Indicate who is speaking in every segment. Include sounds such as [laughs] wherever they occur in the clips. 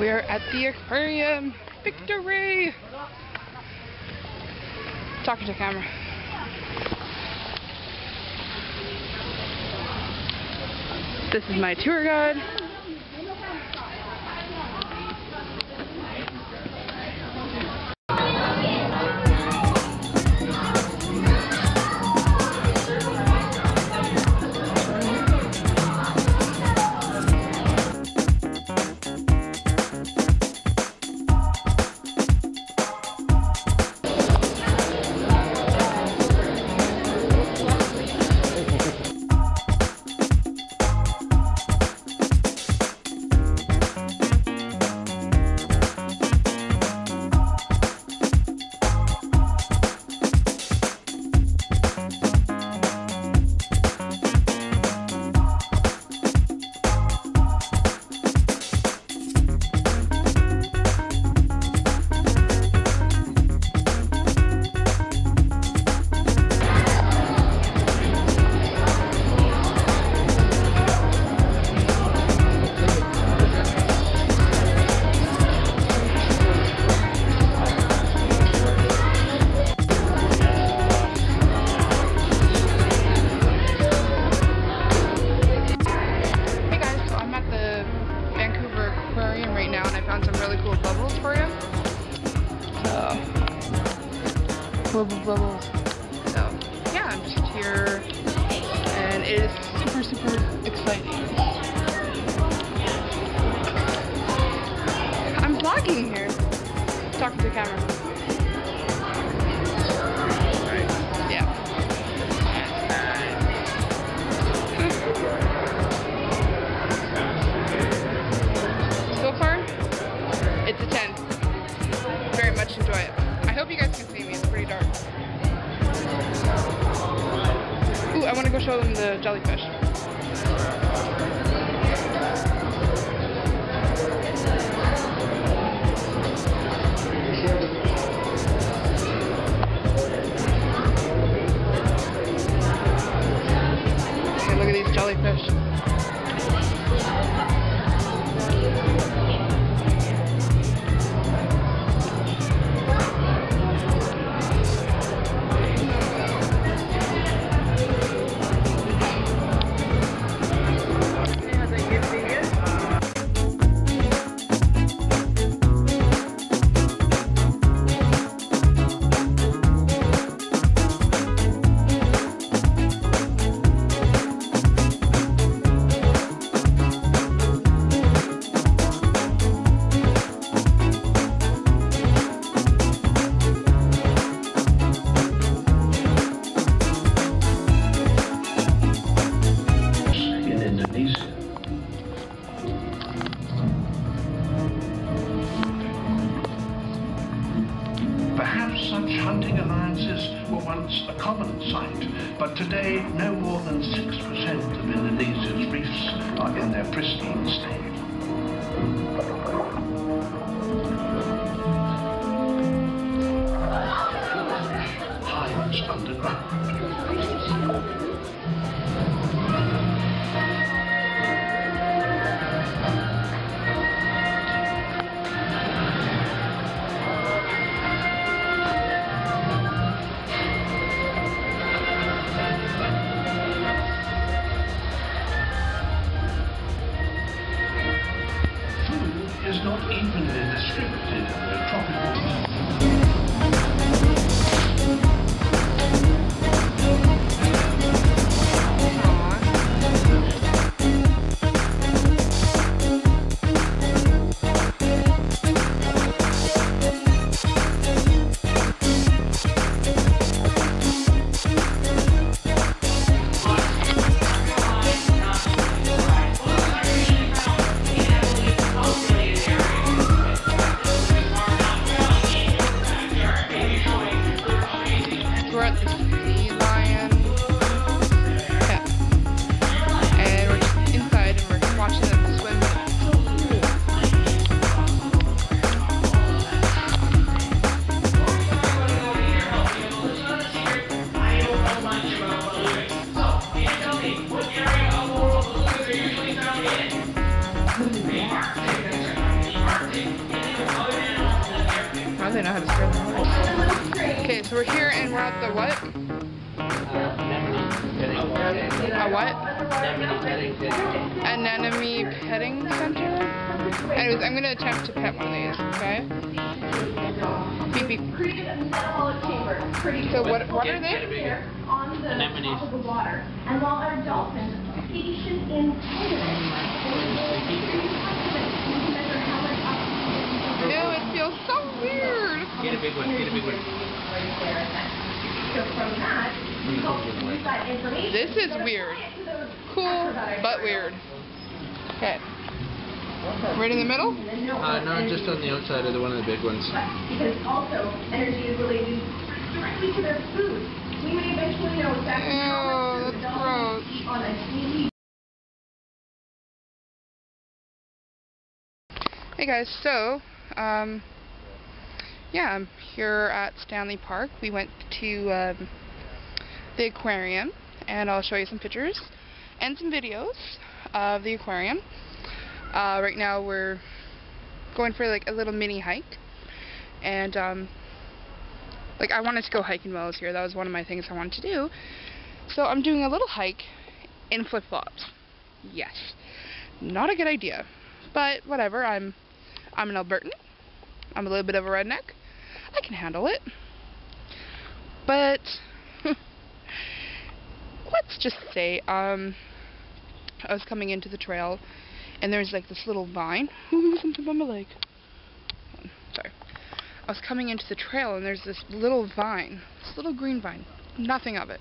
Speaker 1: We're at the aquarium. Victory! Talking to the camera. This is my tour guide. And I found some really cool bubbles for you. Oh. So, bubble bubbles. So, yeah, I'm just here and it is super, super exciting. I'm vlogging here, talking to the camera. Look
Speaker 2: common sight, but today no more than 6% of Indonesia's reefs are in their pristine state. Underground.
Speaker 1: So we're here and we're at the what? A what? Anemone Petting Center? Anyways, I'm gonna attempt to pet one of these, okay? Beep beep. So what what are they?
Speaker 3: on the
Speaker 4: Anemones.
Speaker 3: of the water. And while our dolphins station in Thailand, measure how
Speaker 1: Ew, it feels so weird.
Speaker 4: Get a big one, get a big one.
Speaker 3: So from that, we hope to information.
Speaker 1: This is weird. Cool, but weird. Okay. Right in the middle?
Speaker 4: Uh, no, just on the outside of the one of the big ones.
Speaker 3: Because also, energy is related directly to their food. We may eventually know exactly how
Speaker 1: Ew,
Speaker 3: much food
Speaker 1: that's
Speaker 3: dolphins
Speaker 1: gross.
Speaker 3: eat on a daily
Speaker 1: Hey guys, so, um, yeah, I'm here at Stanley Park. We went to um, the aquarium, and I'll show you some pictures and some videos of the aquarium. Uh, right now we're going for like a little mini hike, and um, like I wanted to go hiking while I was here. That was one of my things I wanted to do. So I'm doing a little hike in flip-flops. Yes, not a good idea, but whatever. I'm I'm an Albertan. I'm a little bit of a redneck. I can handle it. But [laughs] let's just say, um, I was coming into the trail, and there's like this little vine. Ooh, [laughs] something on my leg. Sorry. I was coming into the trail, and there's this little vine, this little green vine, nothing of it.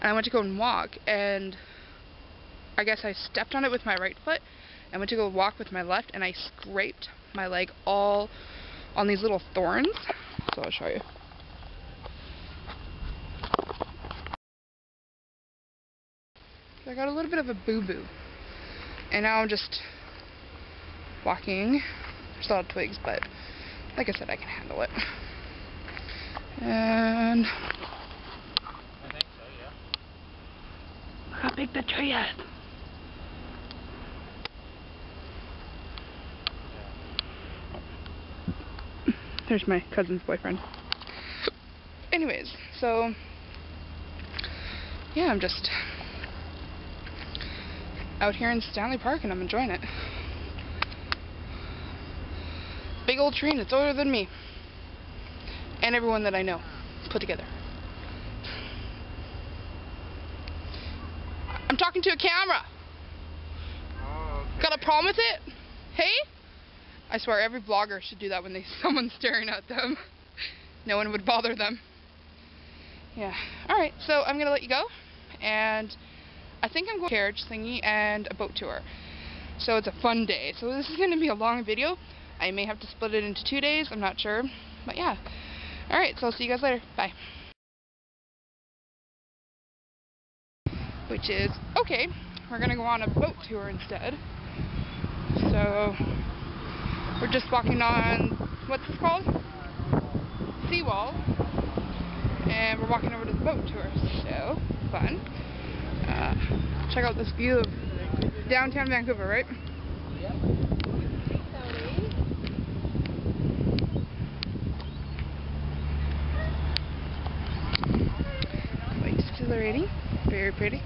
Speaker 1: And I went to go and walk, and I guess I stepped on it with my right foot, I went to go walk with my left and I scraped my leg all on these little thorns. So I'll show you. I got a little bit of a boo-boo. And now I'm just walking. There's a lot of twigs, but like I said, I can handle it. And
Speaker 4: I think so, yeah.
Speaker 1: look how big the tree is. There's my cousin's boyfriend. Anyways, so yeah, I'm just out here in Stanley Park and I'm enjoying it. Big old tree and it's older than me. And everyone that I know put together. I'm talking to a camera.
Speaker 4: Oh,
Speaker 1: Got a problem with it? Hey? I swear every vlogger should do that when they [laughs] someone's staring at them. no one would bother them. Yeah. Alright, so I'm gonna let you go. And I think I'm going to carriage thingy and a boat tour. So it's a fun day. So this is gonna be a long video. I may have to split it into two days, I'm not sure. But yeah. Alright, so I'll see you guys later. Bye. Which is okay, we're gonna go on a boat tour instead. So we're just walking on what's this called? Seawall. And we're walking over to the boat tour. So fun. Uh, check out this view of downtown Vancouver, right? Quite. Very pretty.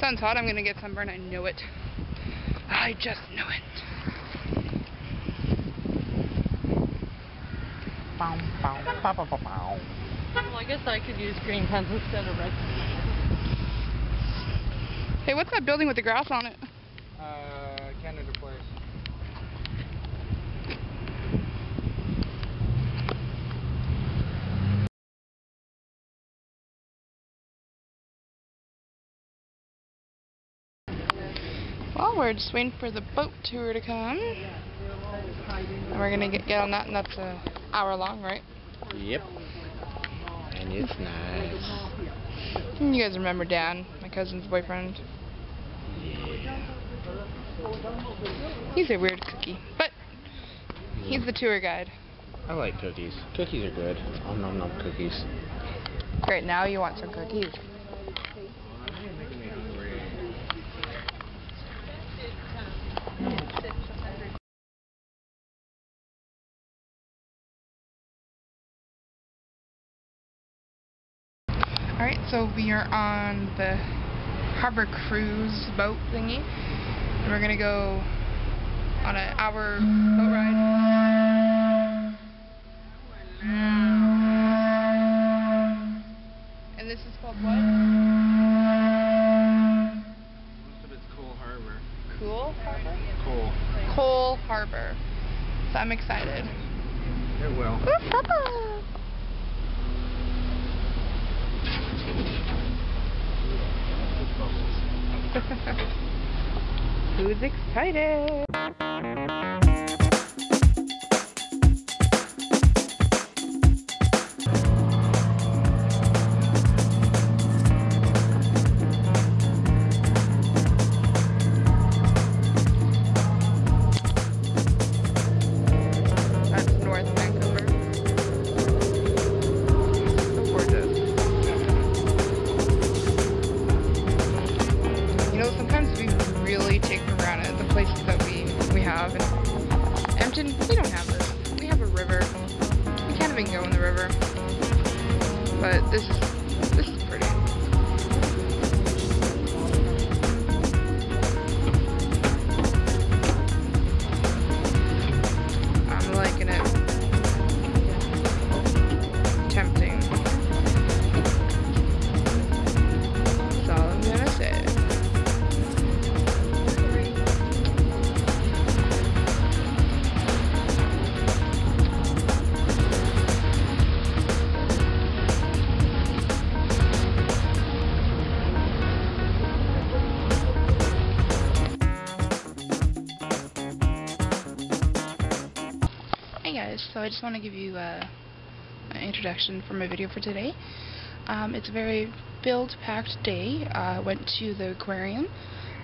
Speaker 1: Sun's hot. I'm gonna get sunburned. I know it. I just know it.
Speaker 5: Well, I guess I could use green pens instead of red.
Speaker 1: Hey, what's that building with the grass on it?
Speaker 4: Uh, Canada Place.
Speaker 1: Well, we're just waiting for the boat tour to come. And we're gonna get, get on that, and that's a hour long, right?
Speaker 4: Yep. And it's nice.
Speaker 1: You guys remember Dan, my cousin's boyfriend? Yeah. He's a weird cookie, but he's the tour guide.
Speaker 4: I like cookies. Cookies are good. Om nom nom cookies.
Speaker 1: Great, now you want some cookies. Alright, so we are on the harbor cruise boat thingy. And we're gonna go on an hour boat ride. Mm. And this is called what?
Speaker 4: Most of it's Coal Harbor.
Speaker 1: Cool Harbor?
Speaker 4: Coal.
Speaker 1: Cole Harbor. So I'm excited.
Speaker 4: It will.
Speaker 1: Ooh, [laughs] Who's excited? Have. In Edmonton, we don't have this. We have a river. We can't even go in the river. But this is I just want to give you uh, an introduction for my video for today. Um, it's a very filled-packed day. I uh, went to the aquarium.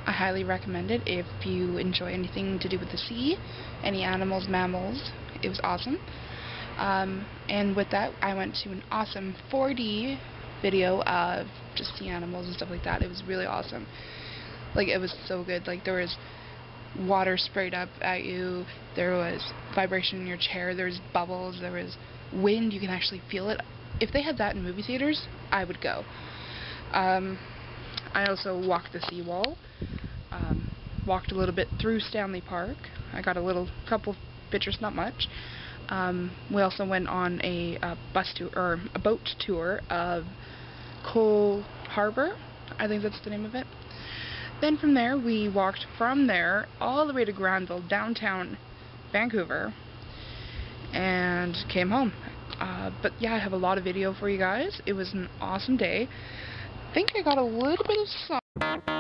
Speaker 1: I highly recommend it if you enjoy anything to do with the sea, any animals, mammals. It was awesome. Um, and with that, I went to an awesome 4D video of just sea animals and stuff like that. It was really awesome. Like, it was so good. Like, there was water sprayed up at you. There was vibration in your chair. There was bubbles. There was wind. You can actually feel it. If they had that in movie theaters, I would go. Um, I also walked the seawall. Um, walked a little bit through Stanley Park. I got a little couple pictures, not much. Um, we also went on a, uh bus tour or a boat tour of Coal Harbor. I think that's the name of it. Then from there, we walked from there all the way to Granville, downtown Vancouver, and came home. Uh, but yeah, I have a lot of video for you guys. It was an awesome day. I think I got a little bit of sun.